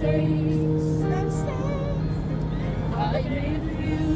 mistakes. I miss you.